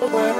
world.